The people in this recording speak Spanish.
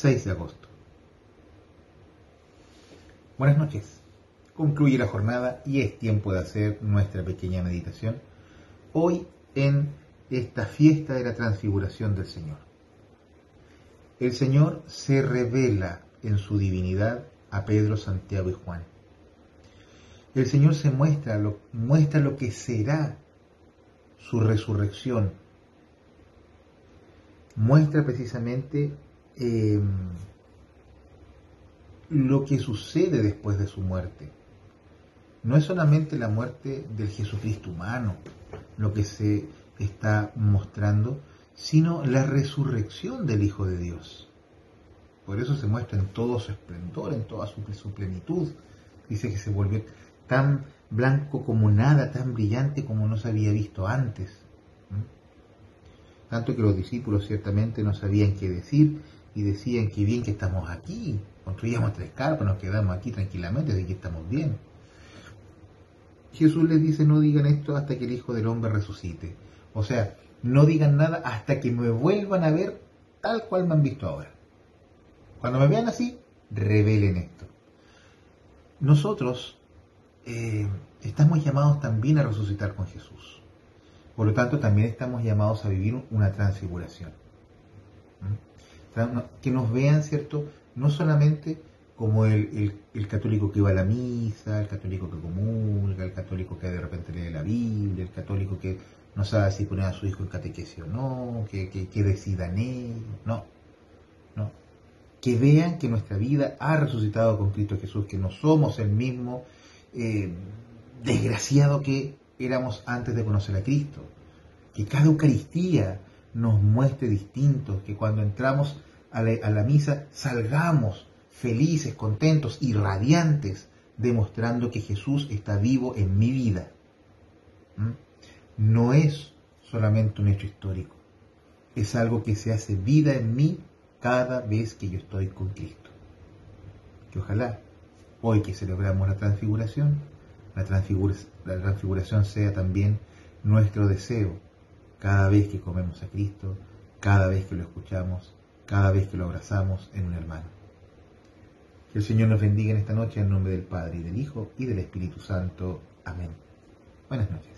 6 de agosto. Buenas noches. Concluye la jornada y es tiempo de hacer nuestra pequeña meditación hoy en esta fiesta de la transfiguración del Señor. El Señor se revela en su divinidad a Pedro, Santiago y Juan. El Señor se muestra lo, muestra lo que será su resurrección. Muestra precisamente eh, lo que sucede después de su muerte. No es solamente la muerte del Jesucristo humano lo que se está mostrando, sino la resurrección del Hijo de Dios. Por eso se muestra en todo su esplendor, en toda su, plenitud. Dice que se volvió tan blanco como nada, tan brillante como no se había visto antes. Tanto que los discípulos ciertamente no sabían qué decir y decían que bien que estamos aquí, construíamos tres carpas, nos quedamos aquí tranquilamente, de que estamos bien. Jesús les dice no digan esto hasta que el Hijo del Hombre resucite. O sea, no digan nada hasta que me vuelvan a ver tal cual me han visto ahora. Cuando me vean así, revelen esto. Nosotros eh, estamos llamados también a resucitar con Jesús. Por lo tanto, también estamos llamados a vivir una transfiguración. ¿Mm? Que nos vean, ¿cierto? No solamente como el, católico que va a la misa, el católico que comulga, el católico que de repente lee la Biblia, el católico que no sabe si poner a su hijo en catequesis o no, que, que, decidan ellos, no, no. Que vean que nuestra vida ha resucitado con Cristo Jesús, que no somos el mismo eh, desgraciado que éramos antes de conocer a Cristo. Que cada Eucaristía nos muestre distintos, que cuando entramos a la, misa salgamos felices, contentos y radiantes, demostrando que Jesús está vivo en mi vida. ¿Mm? No es solamente un hecho histórico, es algo que se hace vida en mí cada vez que yo estoy con Cristo. Que ojalá hoy que celebramos la transfiguración, la, transfiguración sea también nuestro deseo cada vez que comemos a Cristo, cada vez que lo escuchamos, cada vez que lo abrazamos en un hermano. Que el Señor nos bendiga en esta noche en nombre del Padre y del Hijo y del Espíritu Santo. Amén. Buenas noches.